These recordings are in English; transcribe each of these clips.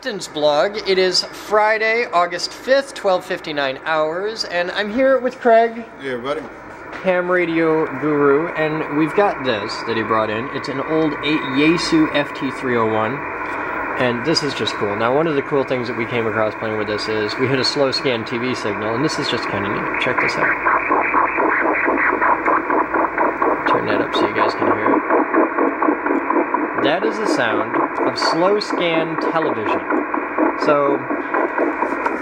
Captain's Blog. It is Friday, August 5th, 12:59 hours, and I'm here with Craig, Yeah, buddy. ham radio guru, and we've got this that he brought in. It's an old Yaesu FT301, and this is just cool. Now, one of the cool things that we came across playing with this is we hit a slow scan TV signal, and this is just kind of neat. Check this out. Turn that up so you guys can hear it. That is the sound of slow scan television. So,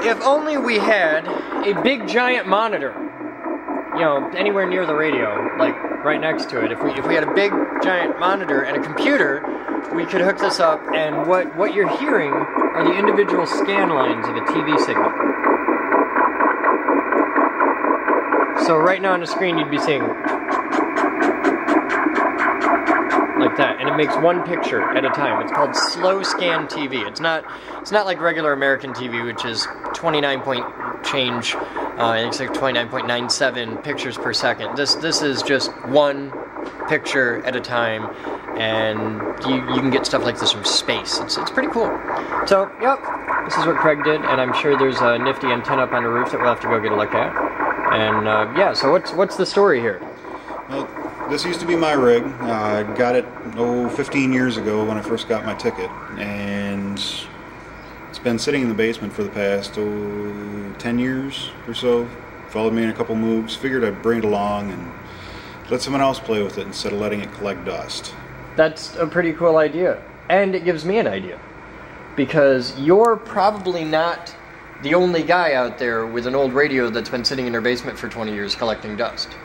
if only we had a big giant monitor, you know, anywhere near the radio, like right next to it. If we if we had a big giant monitor and a computer, we could hook this up, and what what you're hearing are the individual scan lines of a TV signal. So right now on the screen, you'd be seeing like that, and it makes one picture at a time. It's called slow scan TV. It's not it's not like regular American TV, which is 29 point change. Uh, it's like 29.97 pictures per second. This this is just one picture at a time, and you you can get stuff like this from space. It's it's pretty cool. So yep, this is what Craig did, and I'm sure there's a nifty antenna up on the roof that we'll have to go get a look at. And uh, yeah, so what's what's the story here? Well, this used to be my rig. Uh, I got it, oh, 15 years ago when I first got my ticket. And it's been sitting in the basement for the past, oh, 10 years or so. Followed me in a couple moves. Figured I'd bring it along and let someone else play with it instead of letting it collect dust. That's a pretty cool idea. And it gives me an idea. Because you're probably not the only guy out there with an old radio that's been sitting in their basement for 20 years collecting dust.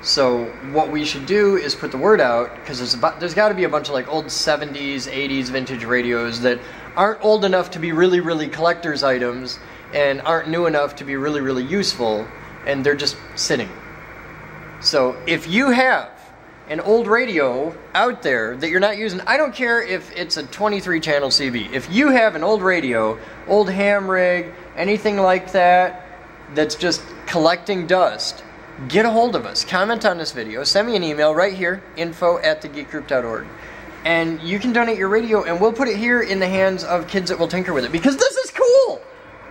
So what we should do is put the word out because there's about, there's got to be a bunch of like old 70s, 80s vintage radios that aren't old enough to be really really collectors items and aren't new enough to be really really useful and they're just sitting. So if you have an old radio out there that you're not using, I don't care if it's a 23 channel CB. If you have an old radio, old ham rig, anything like that that's just collecting dust, get a hold of us. Comment on this video. Send me an email right here, info at thegeekgroup.org. And you can donate your radio, and we'll put it here in the hands of kids that will tinker with it because this is cool.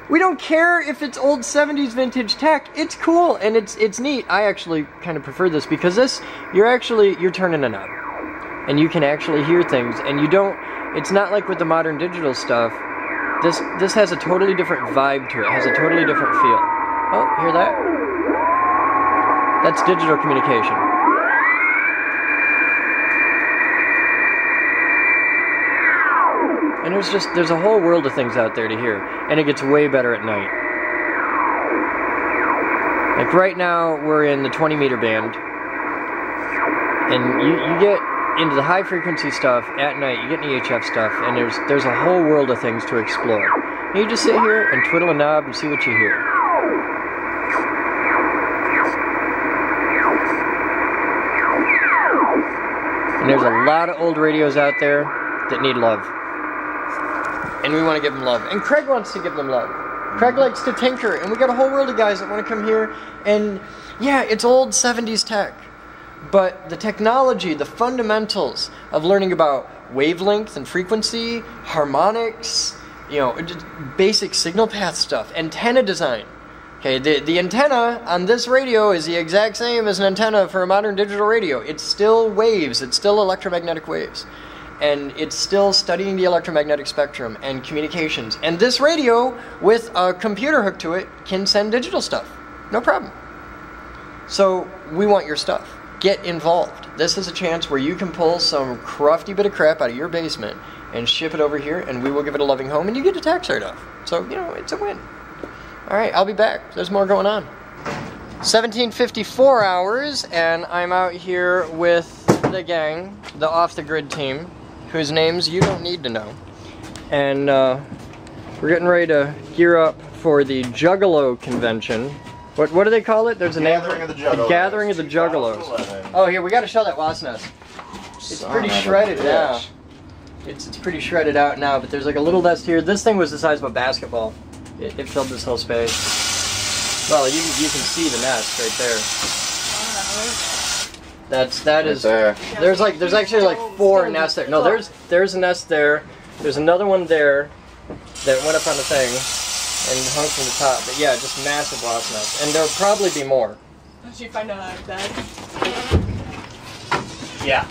We don't care if it's old 70s vintage tech. It's cool and it's it's neat. I actually kind of prefer this because this you're actually you're turning a knob. And you can actually hear things and you don't it's not like with the modern digital stuff. This this has a totally different vibe to it. it has a totally different feel. Oh, hear that? That's digital communication. And there's just there's a whole world of things out there to hear, and it gets way better at night. Like right now, we're in the 20 meter band, and you, you get into the high frequency stuff at night. You get in EHF stuff, and there's there's a whole world of things to explore. And you just sit here and twiddle a knob and see what you hear. A lot of old radios out there that need love. And we want to give them love. And Craig wants to give them love. Craig mm-hmm. likes to tinker, and we got a whole world of guys that want to come here. And yeah, it's old 70s tech. But the technology, the fundamentals of learning about wavelength and frequency, harmonics, you know, just basic signal path stuff, antenna design. Okay, the, the antenna on this radio is the exact same as an antenna for a modern digital radio. It's still waves, it's still electromagnetic waves. And it's still studying the electromagnetic spectrum and communications. And this radio, with a computer hooked to it, can send digital stuff. No problem. So we want your stuff. Get involved. This is a chance where you can pull some crufty bit of crap out of your basement and ship it over here, and we will give it a loving home, and you get a tax write off. So, you know, it's a win. All right, I'll be back. There's more going on. 1754 hours, and I'm out here with the gang, the off the grid team, whose names you don't need to know. And uh, we're getting ready to gear up for the Juggalo convention. What, what do they call it? There's a name Gathering it? of the Juggalos. The Gathering of the Juggalos. Oh, here, we got to show that wasp nest. It's Son pretty shredded now. It's, it's pretty shredded out now, but there's like a little nest here. This thing was the size of a basketball. It, it filled this whole space. Well, you, you can see the nest right there. That's that Right is. there. There's like there's actually like four nests there. No, there's there's a nest there. There's another one there. that went up on the thing and hung from the top. But yeah, just massive wasp nests, and there'll probably be more. Did you find a bed? Yeah.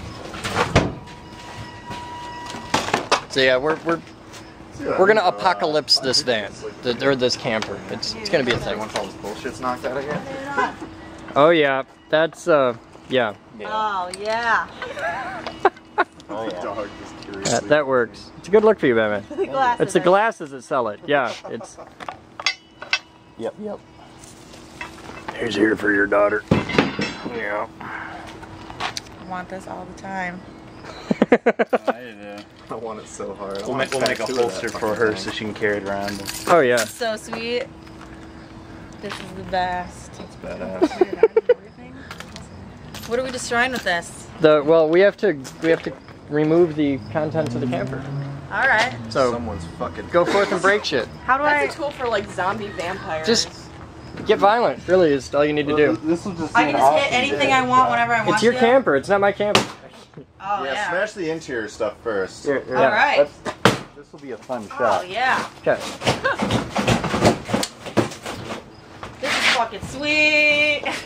So yeah, we're we're we're gonna apocalypse this van, the, or this camper. It's it's gonna be a thing. Once all this bullshit's knocked out of here. Oh yeah, that's uh yeah, Oh yeah. Oh yeah. Dog just curiously. that, that works. It's a good look for you, Batman. The glasses. It's the glasses that sell it. Yeah, it's. Yep, yep. Here's here for your daughter. Yeah. I want this all the time. I want it so hard. I We'll make, we'll make a tattoo holster for her thing. so she can carry it around. oh yeah. So sweet. This is the best. It's badass. What are we destroying with this? The well, we have to we have to remove the contents of the camper. All right. So Someone's fucking. go forth and break shit. How do I That's a tool for like zombie vampires. Just get violent. Really, is all you need to do. This will just. I can just hit anything I want whenever I want It's your to. camper. It's not my camper. Oh yeah, yeah. smash the interior stuff first. All right. This will be a fun Oh shot. Oh, yeah. Okay. This is fucking sweet.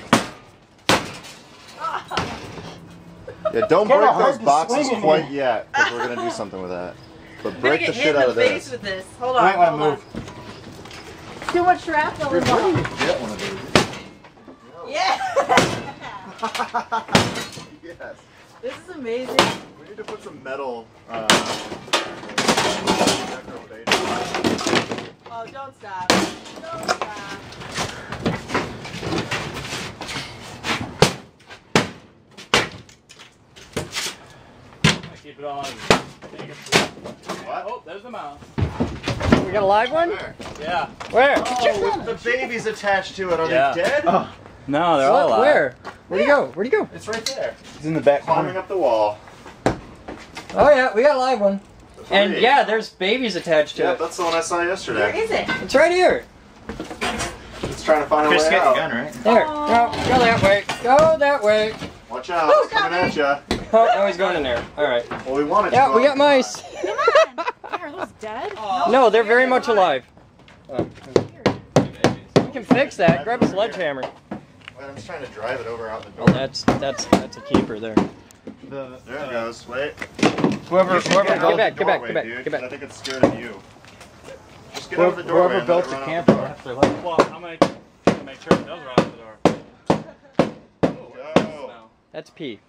Yeah, don't Kinda break those boxes swing in quite here. yet, because we're gonna do something with that. But I'm break the shit out the of face this. with this. Hold You on. might want hold to on. move. Too much shrapnel involved. Get one of these. Yeah. Yes. This is amazing. We need to put some metal. Uh, Oh, don't stop. Don't stop. Keep it on. what? Oh, there's the mouse. We got a live one. Where? Yeah. Where? Oh, the baby's attached to it. Are Yeah. they dead? No, they're all alive. Where? Where'd he go? Where'd he go? It's right there. He's in the back Climbing corner. up the wall. Oh yeah, we got a live one. And Three. yeah, there's babies attached to Yeah, it. Yeah, that's the one I saw yesterday. Where is it? It's right here. It's trying to find a Fish way get out. your gun, right? There. No, go that way. Go that way. Watch out, it's coming at ya. Oh, now he's going in there. All right. Well, we wanted to. Yeah, go we got outside. mice. Are those dead? No, they're very much alive. Oh. We can fix that. Grab a sledgehammer. Wait, I'm just trying to drive it over out the Oh, door. that's that's that's a keeper there. The, There it goes. Wait. Whoever, You should whoever, get Get back, get back, get back, dude, get back. 'cause I think it's scared of you. Just get out whoever, the door, whoever built the it run out camper the will door. have to like. Well, I'm gonna, I'm gonna make sure it does run out the door. Go. That's P.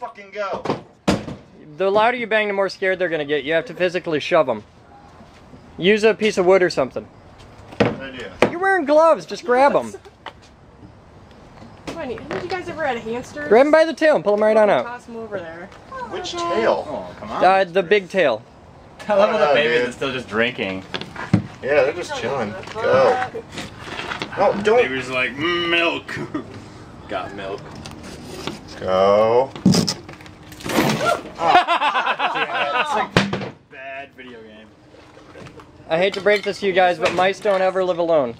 Fucking go. The louder you bang, the more scared they're gonna get. You have to physically shove them. Use a piece of wood or something. Good idea. You're wearing gloves. Just grab them. Funny. Have you guys ever had a hamster? Grab them by the tail and pull them right on out. Toss them over there. Which tail? Oh, come on. Uh, the big tail. I love how Oh, the babies dude. are still just drinking. Yeah, they're just chilling. Go. No, don't. Baby's like, milk. Got milk. Go. Bad video game. I hate to break this to you guys, but mice don't ever live alone.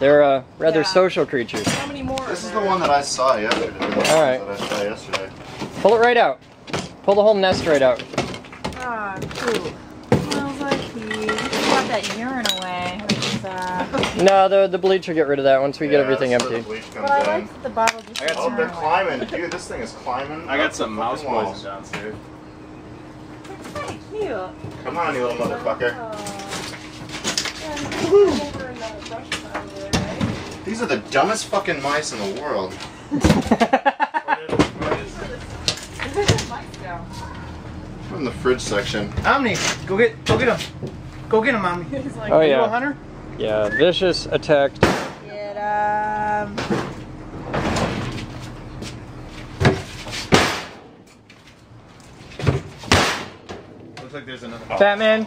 They're uh, rather Yeah. social creatures. How many more? This is the one that I saw yesterday. All right. That I saw yesterday. Pull it right out. Pull the whole nest right out. Ah, poop. Smells like pee. You that urine away. What is that? No, the the bleach will get rid of that once we get everything empty. The bleach comes But I like that the bottle just I got gets Oh, they're away. climbing. Dude, this thing is climbing. I got some mouse fucking walls. poison downstairs. Hey, cute. Come on, you little motherfucker. Over in the brush pile there, right? These are the dumbest fucking mice in the world. In the fridge section. Omni, go get, go get him. Go get him, Omni. Like, Oh yeah, hunter? yeah. Vicious attacked. Get um. Looks like there's another. Batman,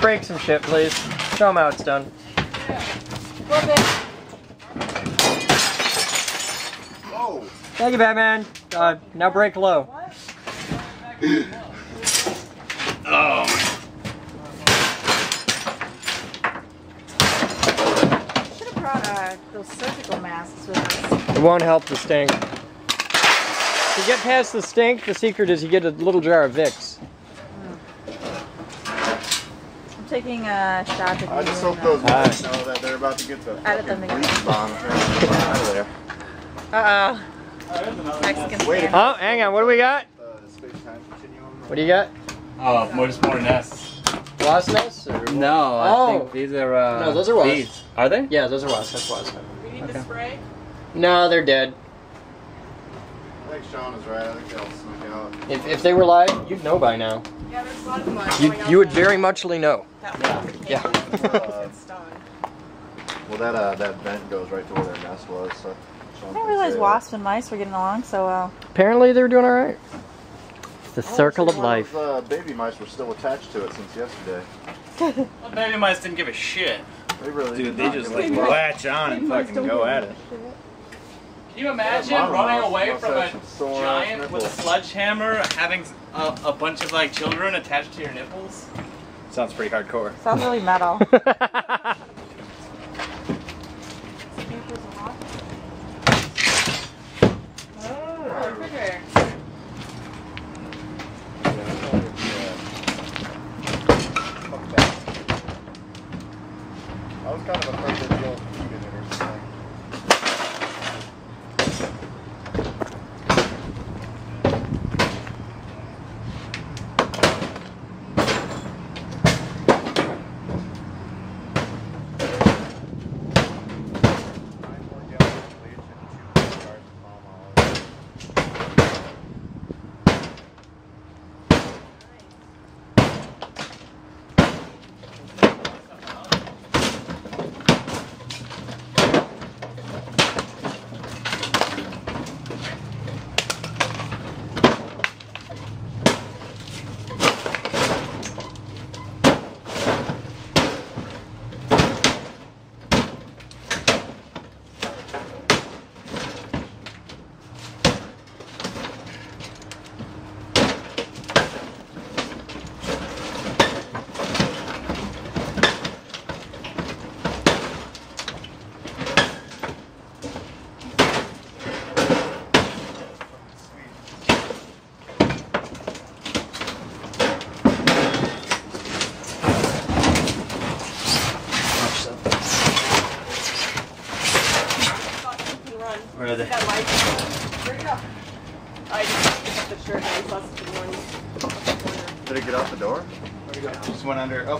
break some shit, please. Show him how it's done. Oh! Thank you, Batman. Uh, now break low. Oh, Should have brought uh, those surgical masks with us. It won't help the stink. To get past the stink, the secret is you get a little jar of Vicks. I'm taking a shot at I you just and, hope those uh, mice know that they're about to get the Edit them fucking again. bomb out of there. Uh-oh. Oh, Mexican Wait. Oh, hang on. What do we got? The space-time continuum. What do you got? Oh, more just more nests. Wasp nests? Or... No, I Oh. think these are. Uh, No, those are wasps. bees. Are they? Yeah, those are wasps. That's wasp. We need to spray. No, they're dead. I think Sean is right. I think they'll sneak out. If, if they were live, you'd know by now. Yeah, there's a lot of mud. You, going out you would that- very muchly know. That way. Yeah. Uh, well, that uh, that vent goes right to where their nest was. So Sean I didn't realize wasps and mice were getting along so well. Apparently, they were doing all right. It's the that. Oh, circle of life. those, uh, baby mice were still attached to it since yesterday. Well, baby mice didn't give a shit. They really Dude, did they not just give a like fuck. latch on and fucking go at it. Can you imagine Yeah, running away from a giant with a sledgehammer, having a, a bunch of like children attached to your nipples? Sounds pretty hardcore. Sounds really metal.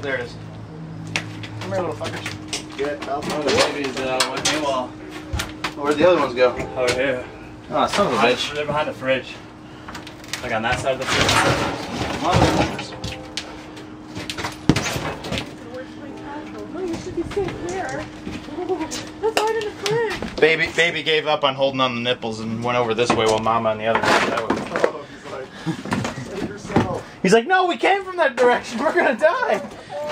there it is. Come here, little fuckers. Get out Oh, the babies uh, went AWOL. Where'd the other ones go? Over here. Oh, son of a Behind- bitch. They're behind the fridge. Like on that side of the fridge. Motherfuckers. Where's my towel? You should be safe here. That's right in the fridge. Baby, baby gave up on holding on the nipples and went over this way while Mama on the other way. Oh, he's like, save yourself. He's like, no, we came from that direction. We're gonna die.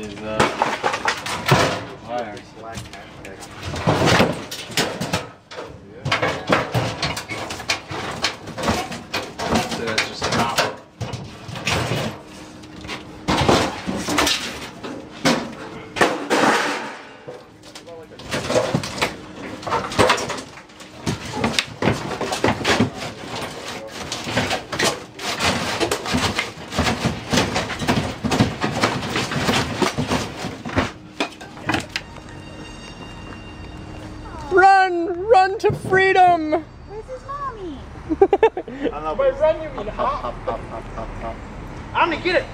by uh, wires. Black hashtag. So that's just a copper. Run! Run to freedom! Where's his mommy? I don't run, you mean hop? hop, hop, hop, hop, hop. Omni, get it!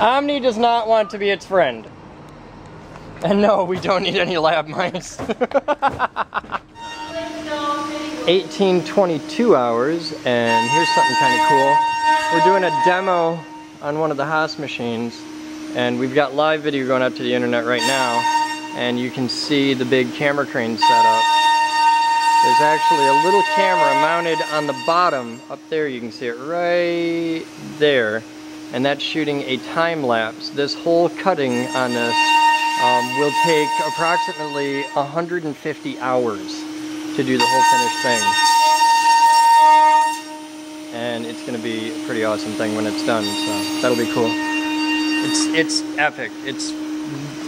Omni does not want to be its friend. And no, we don't need any lab mice. 1822 hours, and here's something kind of cool. We're doing a demo on one of the Haas machines, and we've got live video going up to the internet right now, and you can see the big camera crane set up. There's actually a little camera mounted on the bottom up there. You can see it right there. and that's shooting a time lapse. This whole cutting on this um, will take approximately 150 hours to do the whole finished thing. And it's going to be a pretty awesome thing when it's done, so that'll be cool. It's it's epic. It's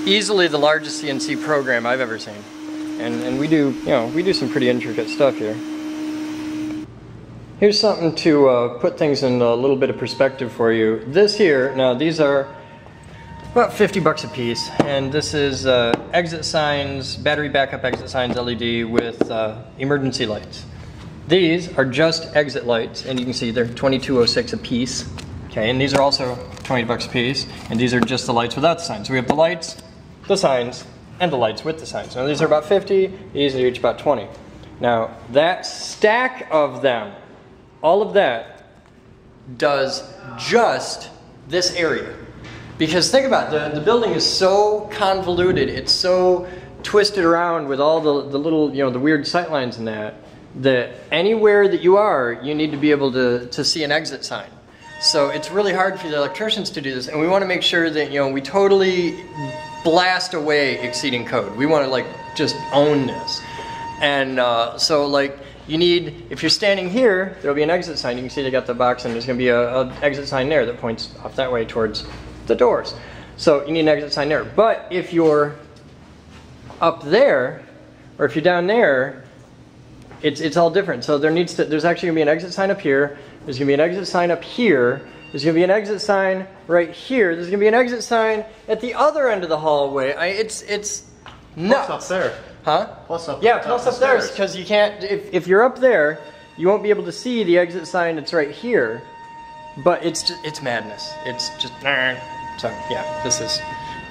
easily the largest CNC program I've ever seen. And and we do, you know, we do some pretty intricate stuff here. Here's something to uh, put things in a little bit of perspective for you. This here, now these are about 50 bucks a piece, and this is uh, exit signs, battery backup exit signs LED with uh, emergency lights. These are just exit lights, and you can see they're 2206 a piece. Okay, and these are also 20 bucks a piece, and these are just the lights without the signs. So we have the lights, the signs, and the lights with the signs. Now these are about 50, these are each about 20. Now that stack of them, all of that, does just this area. Because think about it, the, the building is so convoluted, it's so twisted around with all the, the little, you know, the weird sight lines and that, that anywhere that you are, you need to be able to, to see an exit sign. So it's really hard for the electricians to do this, and we want to make sure that, you know, we totally blast away exceeding code. We want to, like, just own this. And uh, so, like, you need, if you're standing here, there'll be an exit sign. You can see they got the box, and there's going to be a, a exit sign there that points off that way towards the doors. So you need an exit sign there. But if you're up there, or if you're down there, it's, it's all different. So there needs to, there's actually gonna be an exit sign up here, there's gonna be an exit sign up here, there's gonna be an exit sign right here, there's gonna be an exit sign at the other end of the hallway. I, it's, it's nuts. Plus up there. Huh? Plus up Yeah, plus of up there, because you can't, if, if you're up there, you won't be able to see the exit sign that's right here. But it's just, it's madness. It's just, so yeah, this is,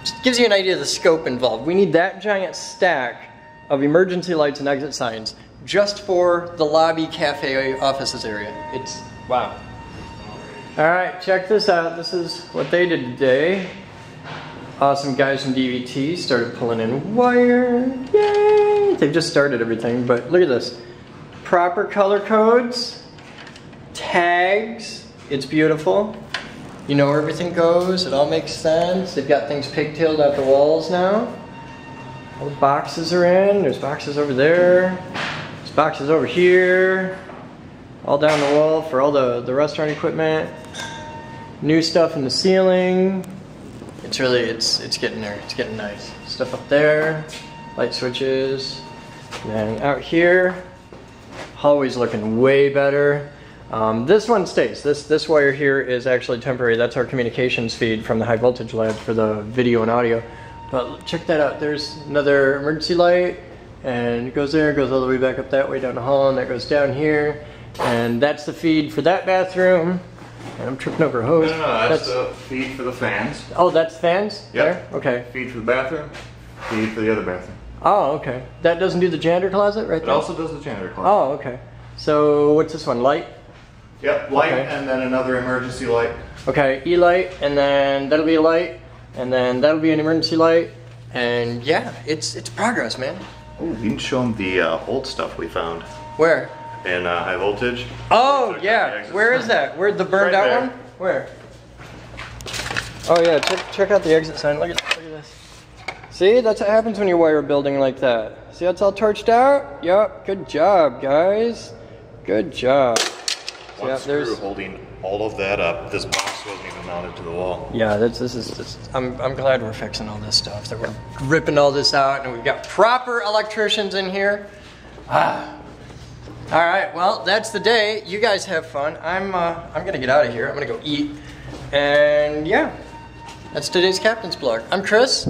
just gives you an idea of the scope involved. We need that giant stack of emergency lights and exit signs just for the lobby, cafe, offices area. It's, wow. All right, check this out. This is what they did today. Awesome guys from DVT started pulling in wire. Yay! They've just started everything, but look at this. Proper color codes, tags. It's beautiful. You know where everything goes. It all makes sense. They've got things pigtailed out the walls now. All the boxes are in. There's boxes over there. There's boxes over here. All down the wall for all the, the restaurant equipment. New stuff in the ceiling. It's really, it's it's getting there. It's getting nice. Stuff up there, light switches. And then out here, hallway's looking way better. Um, this one stays. This this wire here is actually temporary. That's our communications feed from the high voltage lab for the video and audio. But check that out. There's another emergency light, and it goes there. Goes all the way back up that way down the hall, and that goes down here. And that's the feed for that bathroom. And I'm tripping over a hose. No, no, no, that's, the feed for the fans. Oh, that's fans? Yep. There? Okay. Feed for the bathroom. Feed for the other bathroom. Oh, okay. That doesn't do the janitor closet right It there? also does the janitor closet. Oh, okay. So what's this one? Light? Yep, light Okay. and then another emergency light. Okay, E light, and then that'll be a light, and then that'll be an emergency light, and yeah, it's it's progress, man. Oh, you can show them the uh, old stuff we found Where? In uh, high voltage. Oh Took down the yeah, where is that? Where the burned Right out there. one? Where? Oh yeah, check check out the exit sign. Look at look at this. See, that's what happens when you wire a building like that. See, how it's all torched out. Yup. Good job, guys. Good job. One Yeah, screw there's- holding all of that up. This box wasn't even mounted to the wall. Yeah, that's, this is. This, I'm, I'm glad we're fixing all this stuff. That we're ripping all this out, and we've got proper electricians in here. Ah. All right. Well, that's the day. You guys have fun. I'm. Uh, I'm gonna get out of here. I'm gonna go eat. And yeah, that's today's captain's blog. I'm Chris.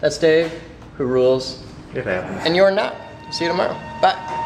That's Dave, who rules, It happens. and you're not. See you tomorrow. Bye.